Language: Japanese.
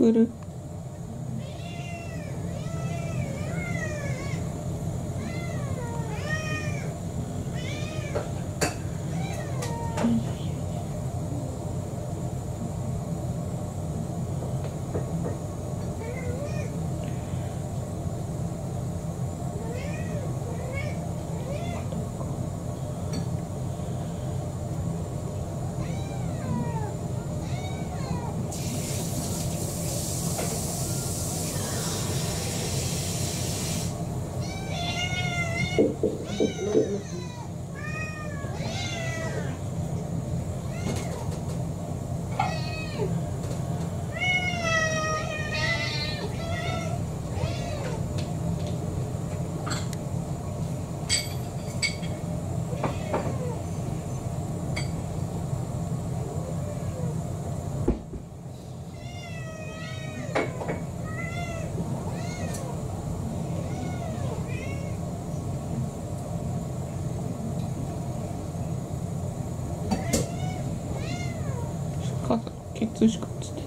Guru ハハハハ。血しか映って。